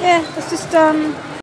Yeah, it's just um